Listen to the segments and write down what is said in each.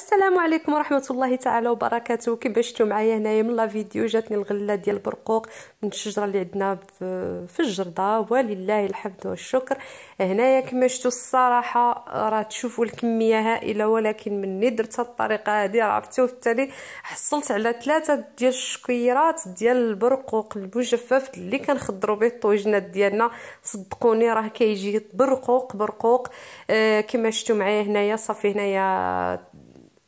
السلام عليكم ورحمة الله تعالى وبركاته. كيف شفتوا معايا هنايا من لا فيديو جاتني الغله ديال البرقوق من الشجره اللي عندنا في الجردة ولله الحمد والشكر. هنايا كما شفتوا الصراحة راه تشوفوا الكمية هائلة ولكن مني درت الطريقة هذه عرفتوا بالتالي حصلت على ثلاثة ديال الشكيرات ديال البرقوق المجفف اللي كنخضروا به الطويجنات ديالنا. صدقوني راه كيجي برقوق برقوق. آه كما شفتوا معايا هنايا؟ صافي هنايا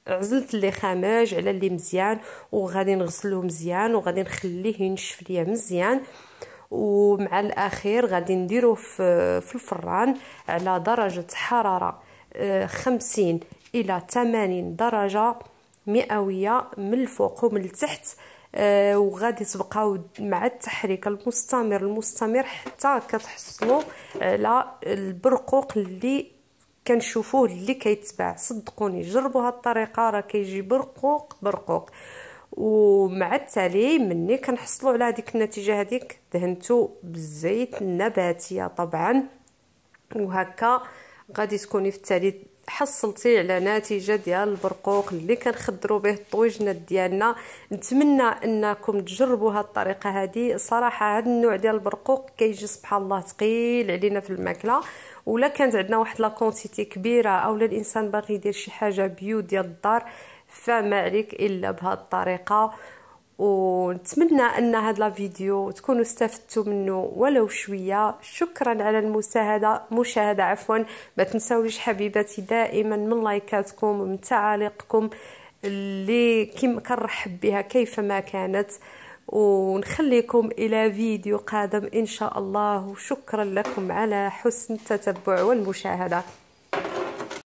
عزلت اللي خامج على اللي مزيان وغادي نغسلوه مزيان وغادي نخليه ينشف ليا مزيان. ومع الأخير غادي نديروه في, في الفران على درجة حرارة آه، خمسين إلى 80 درجة مئوية من الفوق ومن التحت آه وغادي تبقاو مع التحريك المستمر المستمر حتى كتحصلوا على البرقوق اللي كنشوفوه اللي كيتباع صدقوني جربوا هاد الطريقة راه كيجي برقوق برقوق. ومع التالي مني كنحصلوا على هذيك النتيجة هذيك دهنتو بالزيت النباتية طبعا. وهكا غادي تكوني في التالي حصلتي على نتيجة ديال البرقوق اللي كنخضروا به الطويجنات ديالنا. نتمنى أنكم تجربوا هاد الطريقة هذه صراحة هاد النوع ديال البرقوق كيجي سبحان الله ثقيل علينا في الماكلة. ولا كانت عندنا واحد لا كونتيتي كبيرة اولا الإنسان باغي يدير شي حاجة بيو ديال الدار فما عليك إلا بهاد الطريقة. ونتمنى أن هذا لا فيديو تكونوا استفدتوا منه ولو شوية. شكرا على المشاهده مشاهدة عفوا. ما تنساوش حبيباتي دائما من لايكاتكم ومن تعاليقكم اللي كم كنرحب بها كيفما كانت. ونخليكم إلى فيديو قادم إن شاء الله. وشكرا لكم على حسن التتبع والمشاهدة.